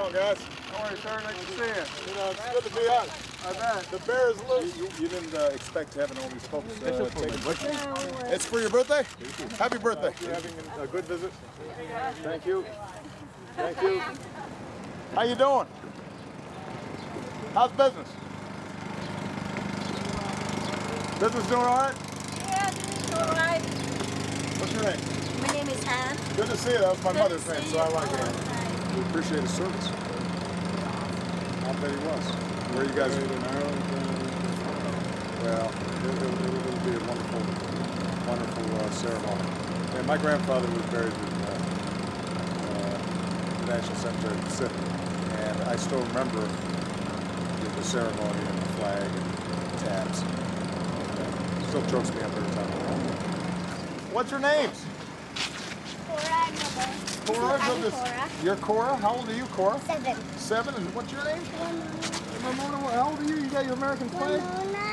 on, guys? How are you, sir? Nice to see you. You know, it's good to be out. I bet. The bear is loose. You, you didn't uh, expect having all these folks uh, take a picture. It's for your birthday? Happy birthday. You're having a, a good visit. Thank you. Thank you. How you doing? How's business? Business doing all right? Yeah, this is all right. What's your name? My name is Anne. Good to see you. That was my Good mother's to name, so I like it. We appreciate his service. I bet he was. Where you guys? in Ireland. Well, it, it'll be a wonderful, wonderful uh, ceremony. And my grandfather was buried in uh, uh, the National Cemetery in Pacific, and I still remember the, the ceremony and the flag and the taps. Uh, still chokes me up every time. What's your names? Cora. Cora, I'm to- Cora. You're Cora. How old are you, Cora? Seven. Seven. And what's your name? Ramona. Ramona. How old are you? You got your American flag? Ramona.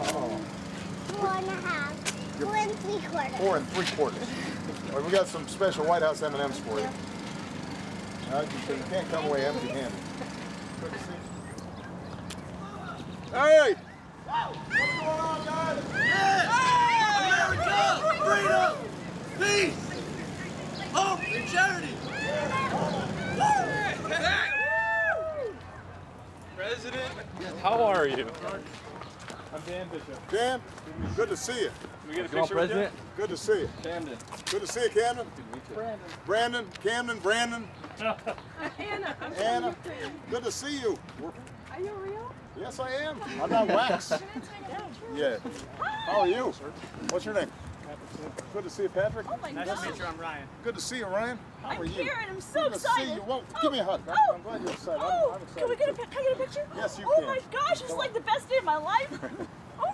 Um, four and a half. Four and three quarters. Four and three quarters. Right, we got some special White House M&Ms for you. Uh, you, you can't come away empty-handed. Good to see you. All right. What's going on, guys? America! Freedom! Peace! Hope and charity! President, how are you? I'm Dan Bishop. Dan, good to see you. Can we get a Come on, picture with you? President. Good to see you. Camden. Good to see you, Camden. Brandon, Brandon, Camden, Brandon, Hannah, I'm Anna. Good to see you. Are you real? Yes, I am. I'm not wax. Yeah. How are you? Sir? What's your name? Patrick. Good to see you, Patrick. Oh my Nice God. to meet you. I'm Ryan. Good to see you, Ryan. How I'm are you? here and I'm so Good to excited. see you. Well, Oh, give me a hug. I'm, oh, I'm glad you're excited. Oh, I'm, I'm excited. can we get a too. can I get a picture? Yes, you oh can. Oh my gosh, it's like the best day of my life. oh,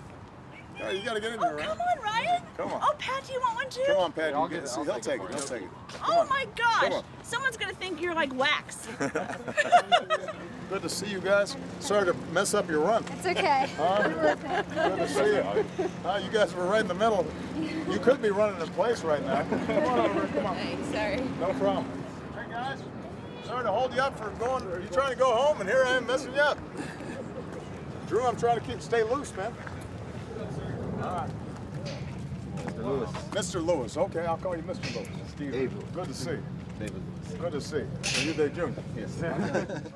Yeah, you gotta get in oh, there, come on, Ryan. Come on. Oh, Pat, do you want one too? Come on, Pat. I'll You get get, it. see, I'll he'll take take it it. He'll take it. Oh my gosh. Someone's gonna think you're like wax. Good to see you guys. Sorry to mess up your run. It's okay. Huh? Good to see you. Uh, you guys were right in the middle. You could be running in place right now. Come on over. Come on. Sorry. No problem. Hey guys, sorry to hold you up for going. Are you trying to go home, and here I am messing you up. Drew, I'm trying to keep stay loose, man. All right. Mr. Lewis. Mr. Lewis. Okay, I'll call you Mr. Lewis. Steve. Good to see you. David Lewis. Good to see you. Are you there, Junior? Yes.